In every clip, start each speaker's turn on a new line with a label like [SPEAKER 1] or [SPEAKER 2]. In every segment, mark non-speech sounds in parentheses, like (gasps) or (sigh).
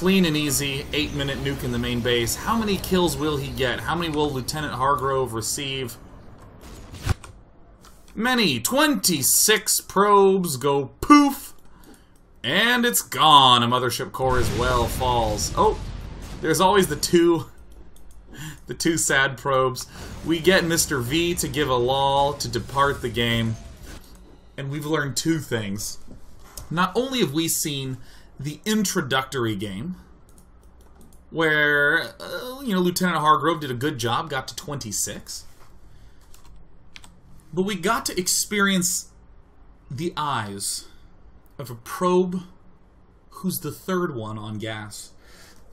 [SPEAKER 1] Clean and easy, 8 minute nuke in the main base. How many kills will he get? How many will Lieutenant Hargrove receive? Many. 26 probes go poof. And it's gone. A mothership core as well falls. Oh, there's always the two (laughs) the two sad probes. We get Mr. V to give a lol to depart the game. And we've learned two things. Not only have we seen the introductory game, where, uh, you know, Lieutenant Hargrove did a good job, got to 26. But we got to experience the eyes of a probe who's the third one on gas.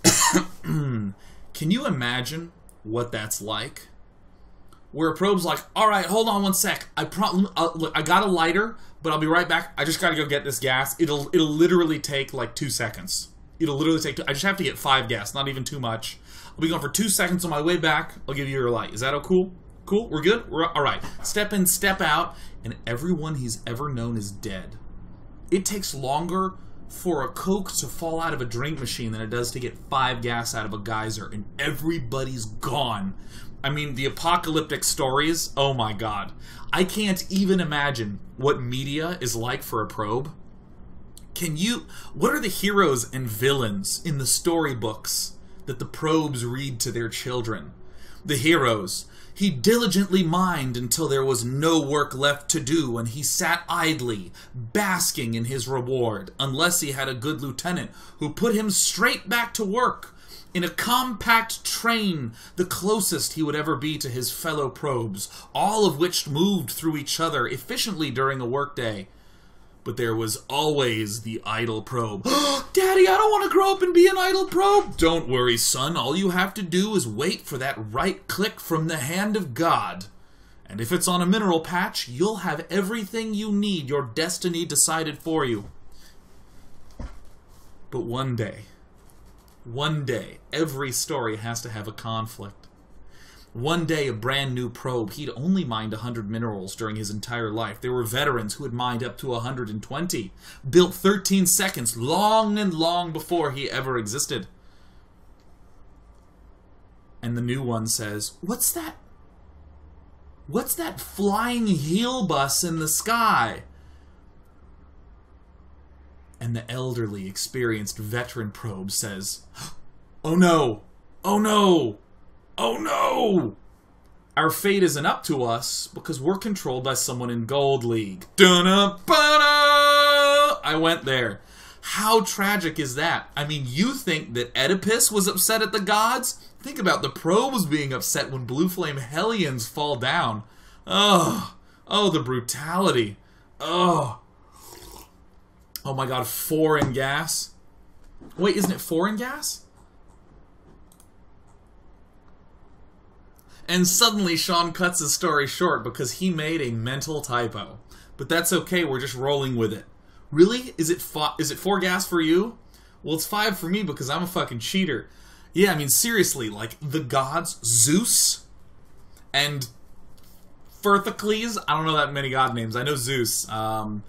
[SPEAKER 1] (coughs) Can you imagine what that's like? Where a probe's like, all right, hold on one sec. I pro- uh, I got a lighter, but I'll be right back. I just got to go get this gas. It'll it'll literally take like two seconds. It'll literally take. Two, I just have to get five gas, not even too much. I'll be gone for two seconds on my way back. I'll give you your light. Is that all cool? Cool. We're good. We're all right. Step in, step out, and everyone he's ever known is dead. It takes longer for a Coke to fall out of a drink machine than it does to get five gas out of a geyser, and everybody's gone. I mean, the apocalyptic stories, oh my god. I can't even imagine what media is like for a probe. Can you. What are the heroes and villains in the storybooks that the probes read to their children? The heroes. He diligently mined until there was no work left to do, and he sat idly, basking in his reward, unless he had a good lieutenant who put him straight back to work in a compact train, the closest he would ever be to his fellow probes, all of which moved through each other efficiently during a workday. But there was always the idle probe. (gasps) Daddy, I don't want to grow up and be an idle probe. Don't worry, son. All you have to do is wait for that right click from the hand of God. And if it's on a mineral patch, you'll have everything you need, your destiny decided for you. But one day, one day, every story has to have a conflict. One day, a brand new probe, he'd only mined 100 minerals during his entire life. There were veterans who had mined up to 120, built 13 seconds, long and long before he ever existed. And the new one says, What's that? What's that flying heel bus in the sky? And the elderly, experienced veteran probe says, (gasps) Oh no! Oh no! Oh no! Our fate isn't up to us because we're controlled by someone in Gold League. Dun-na, I went there. How tragic is that? I mean, you think that Oedipus was upset at the gods? Think about the probes being upset when Blue Flame Hellions fall down. Oh, oh, the brutality. Oh, oh my god, foreign gas. Wait, isn't it foreign gas? And suddenly Sean cuts his story short because he made a mental typo. But that's okay, we're just rolling with it. Really? Is it is it four gas for you? Well, it's five for me because I'm a fucking cheater. Yeah, I mean seriously, like the gods Zeus and Firthocles. I don't know that many god names. I know Zeus. Um,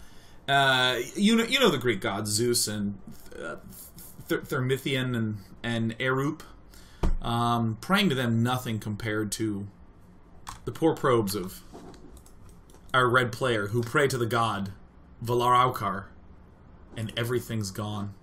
[SPEAKER 1] uh, you know, you know the Greek gods Zeus and uh, and and Erup. Um, praying to them, nothing compared to the poor probes of our red player who pray to the god Valaraukar, and everything's gone.